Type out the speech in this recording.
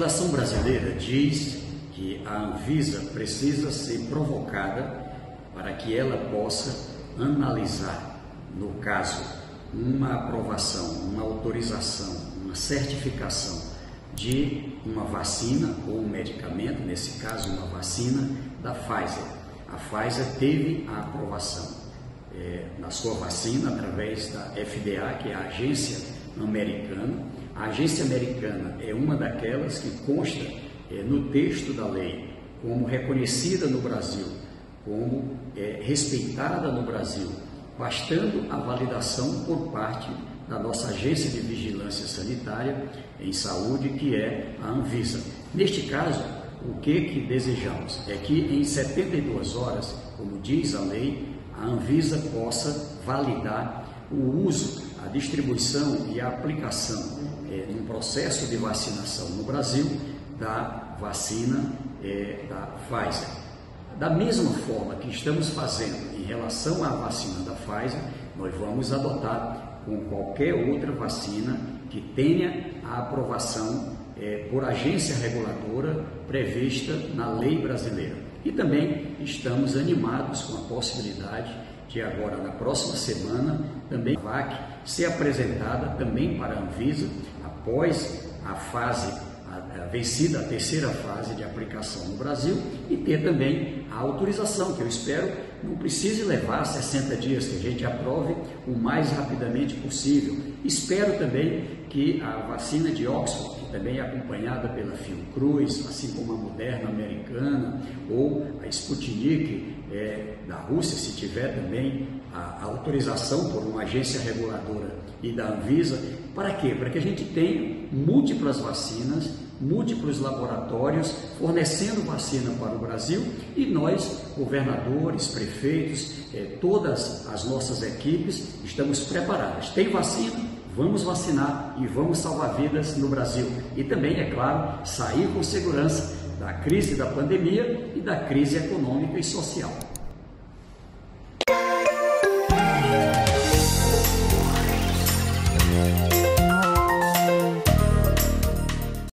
legislação brasileira diz que a Anvisa precisa ser provocada para que ela possa analisar, no caso, uma aprovação, uma autorização, uma certificação de uma vacina ou um medicamento, nesse caso, uma vacina da Pfizer. A Pfizer teve a aprovação é, na sua vacina através da FDA, que é a agência americana. A agência americana é uma daquelas que consta é, no texto da lei como reconhecida no Brasil, como é, respeitada no Brasil, bastando a validação por parte da nossa agência de vigilância sanitária em saúde, que é a Anvisa. Neste caso, o que, que desejamos é que em 72 horas, como diz a lei, a Anvisa possa validar o uso, a distribuição e a aplicação é, num processo de vacinação no Brasil da vacina é, da Pfizer. Da mesma forma que estamos fazendo em relação à vacina da Pfizer, nós vamos adotar com qualquer outra vacina que tenha a aprovação é, por agência reguladora prevista na lei brasileira. E também estamos animados com a possibilidade de agora, na próxima semana, também a VAC ser apresentada também para a Anvisa após a fase a, a vencida a terceira fase de aplicação no Brasil e ter também a autorização, que eu espero não precise levar 60 dias, que a gente aprove o mais rapidamente possível. Espero também que a vacina de Oxford, também é acompanhada pela Fiocruz, assim como a Moderna americana, ou a Sputnik é, da Rússia, se tiver também a, a autorização por uma agência reguladora e da Anvisa, para quê? Para que a gente tenha múltiplas vacinas, múltiplos laboratórios fornecendo vacina para o Brasil e nós, governadores, prefeitos, eh, todas as nossas equipes, estamos preparados. Tem vacina? Vamos vacinar e vamos salvar vidas no Brasil. E também, é claro, sair com segurança da crise da pandemia e da crise econômica e social.